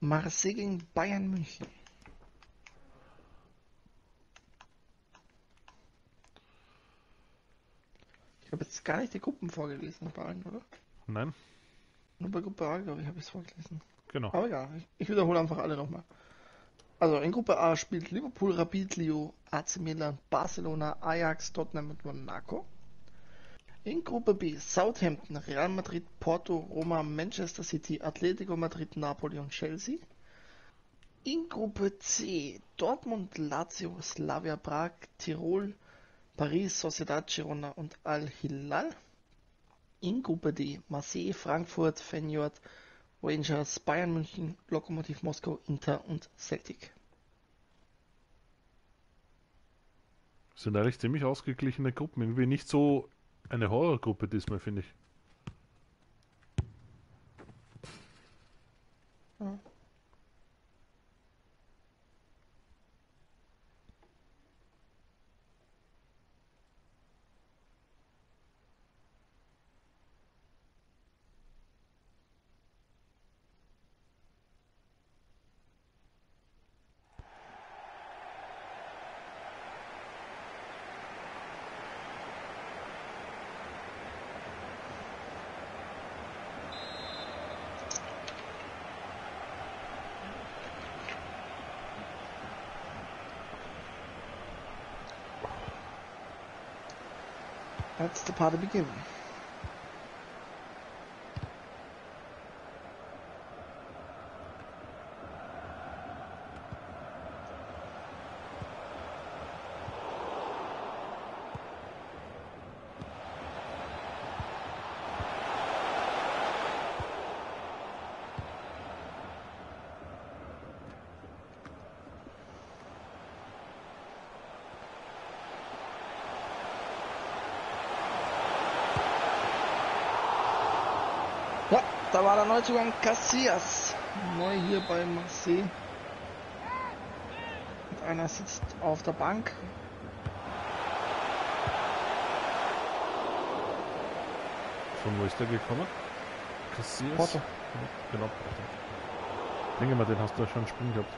Marseille gegen Bayern München. Ich habe jetzt gar nicht die Gruppen vorgelesen bei allen, oder? Nein, Nur bei Gruppe A, glaube ich, habe ich es vorgelesen. genau. Aber ja, ich, ich wiederhole einfach alle nochmal. Also in Gruppe A spielt Liverpool, Rapid, Lyon, AC Milan, Barcelona, Ajax, Tottenham und Monaco. In Gruppe B Southampton, Real Madrid, Porto, Roma, Manchester City, Atletico Madrid, Napoli und Chelsea. In Gruppe C Dortmund, Lazio, Slavia Prag, Tirol, Paris, Sociedad Girona und Al-Hilal. In Gruppe D Marseille, Frankfurt, Feyenoord, Rangers, Bayern München, Lokomotiv Moskau, Inter und Celtic. Sind eigentlich ziemlich ausgeglichene Gruppen. Irgendwie nicht so eine Horrorgruppe diesmal, finde ich. Let's the party begin. Ja, da war der Neuzugang Casillas. Neu hier bei Marseille. Und einer sitzt auf der Bank. Von wo ist der gekommen? Cassias? Porto. Genau, Porto. Ich denke mal, den hast du ja schon spielen gehabt.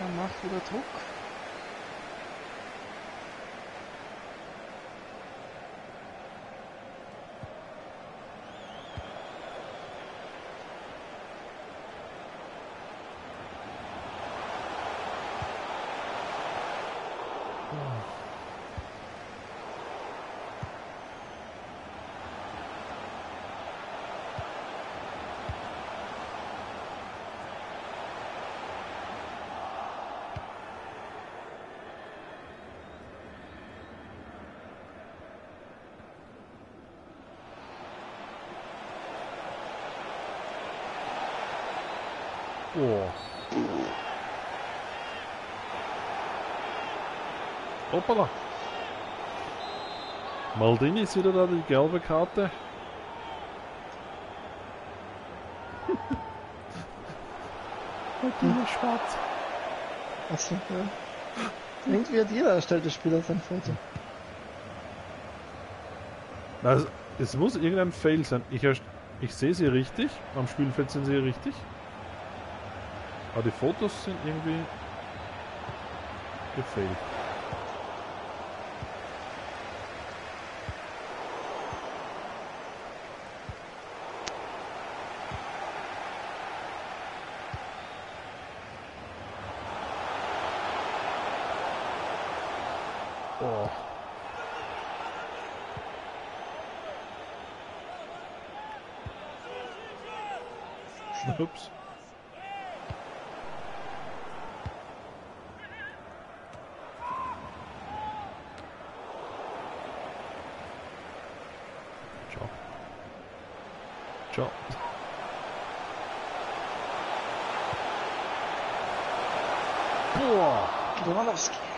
Er macht wieder Druck. Oh. Hoppala. Maldini ist wieder da, die gelbe Karte. Maldini schwarz. Achso, ja. Irgendwie hat jeder erstellte Spieler sein Foto. Also, es muss irgendein Fail sein. Ich, ich sehe sie richtig. Am Spielfeld sind sie richtig. Aber die Fotos sind irgendwie gefailt. Oh. shot. Boah, Podolski.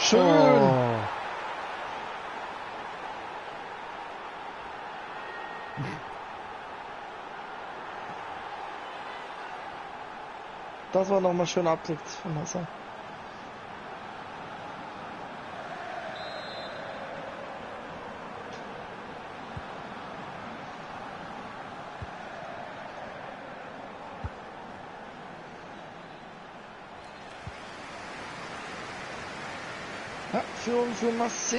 Schön. Oh. Das war nochmal schön abgedrückt von Hassan. ずまし。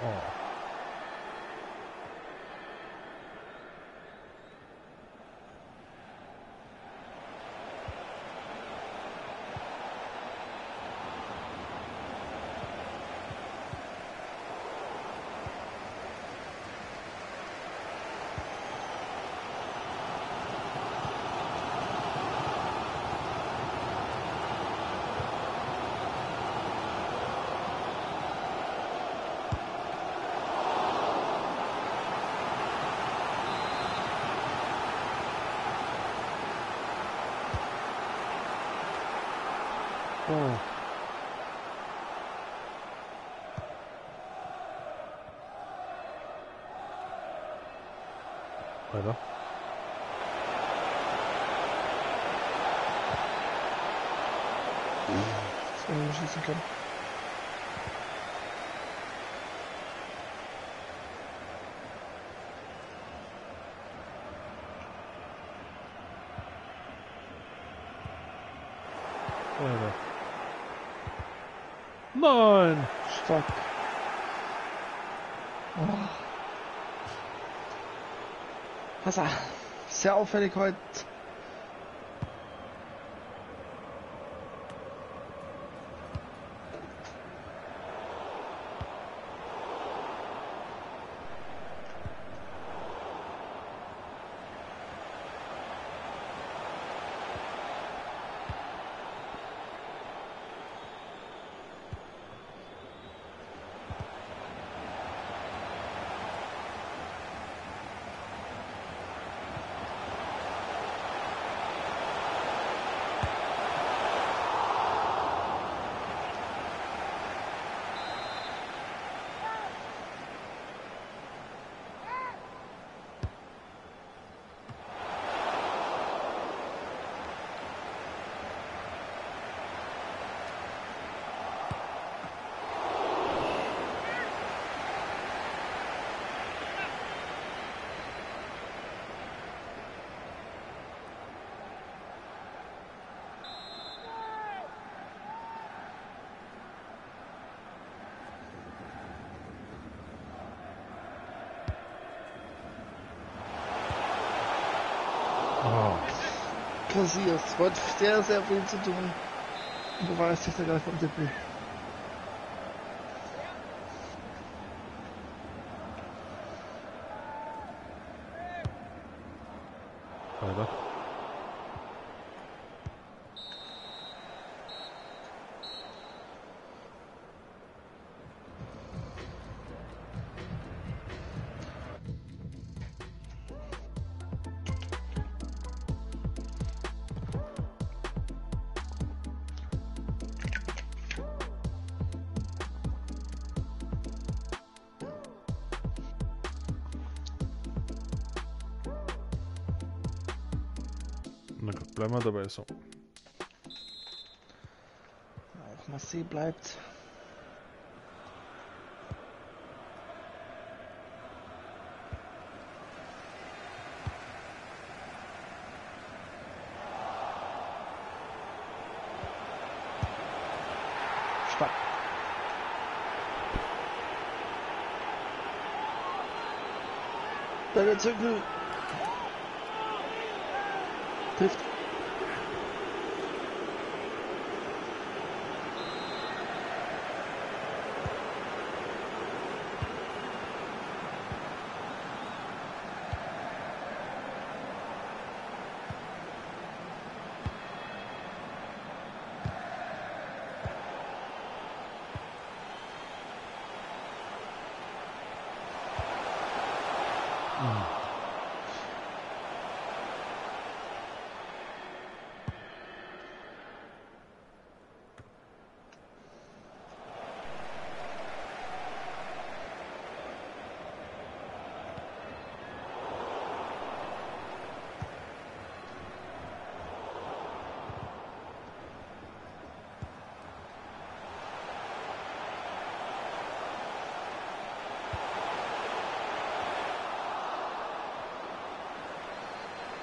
ああ。Führung für Massi. Oh. Oh. Weiter. Das wir schießen können. Weiter. Nein! Stark. Oh. Hassan, sehr auffällig heute. Oh. Kassiert. Heute sehr, sehr viel zu tun. Du weißt, ich da gleich vom Tippel. Weiter. Bleiben wir dabei so. Auch Marseille bleibt. Stark. Da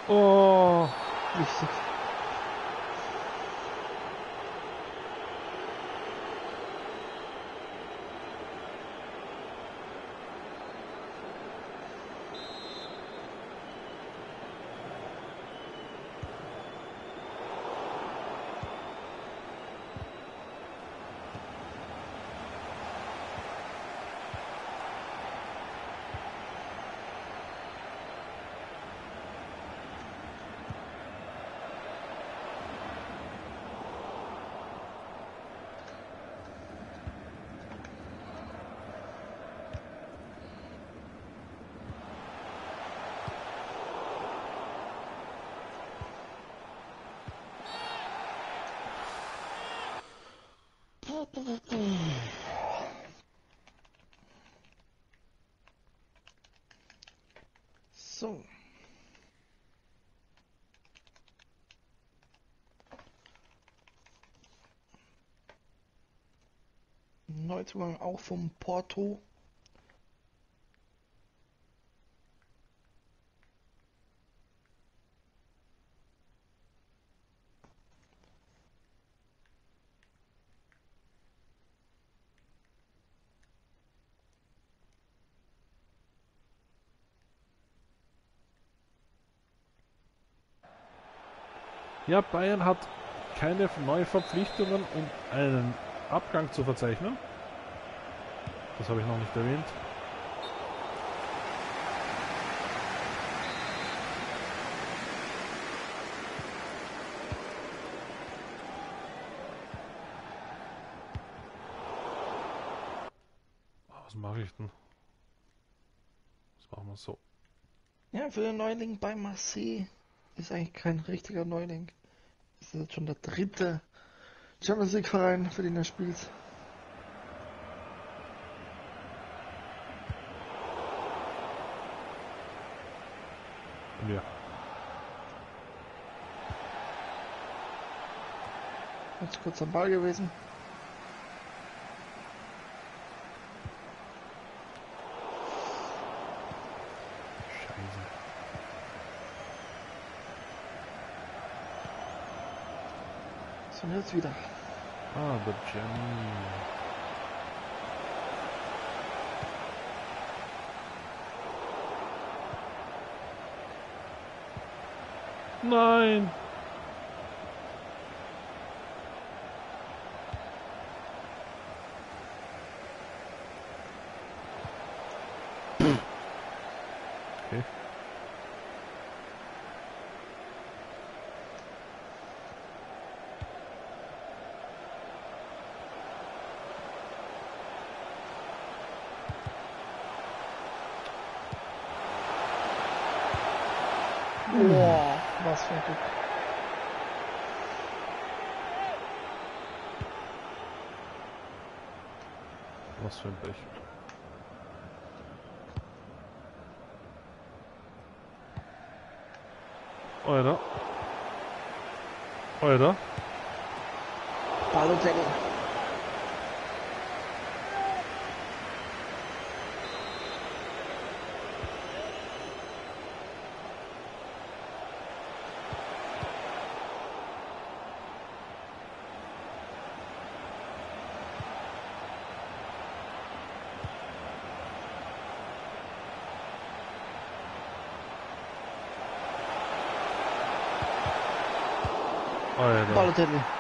Oh, Wichtig. So. Neuzugang auch vom Porto. Ja, Bayern hat keine neuen Verpflichtungen und einen Abgang zu verzeichnen. Das habe ich noch nicht erwähnt. Was mache ich denn? Was machen wir so? Ja, für den Neuling bei Marseille ist eigentlich kein richtiger Neuling. Das ist jetzt schon der dritte Champions League Verein, für den er spielt. Ja. Jetzt kurz am Ball gewesen. Jetzt wieder. Ah, der Jenny. Nein! Boah, was für ein Glück. Was für ein Pech. Alter. Alter. Balotelli. Alter. Balotelli.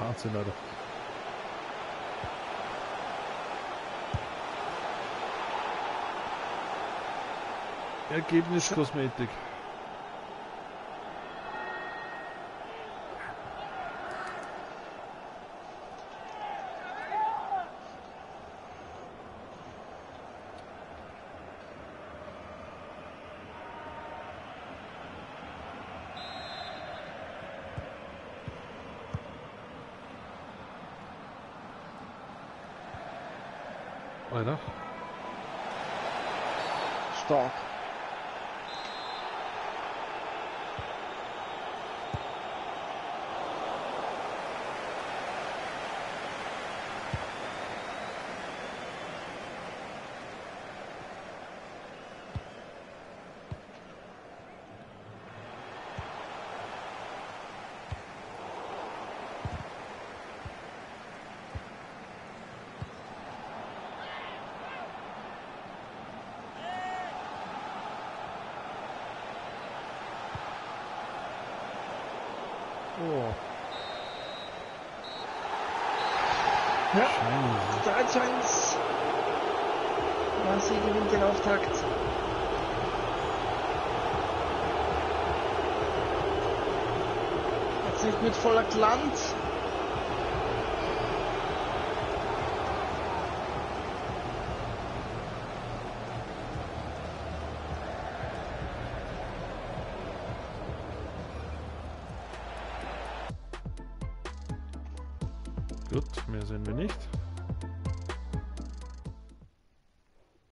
Wahnsinn, Alter. Ergebniskosmetik. Alter. Oh, Ja, Scheiße. 3 zu 1. Marseille gewinnt den Auftakt. Jetzt nicht mit voller Glanz.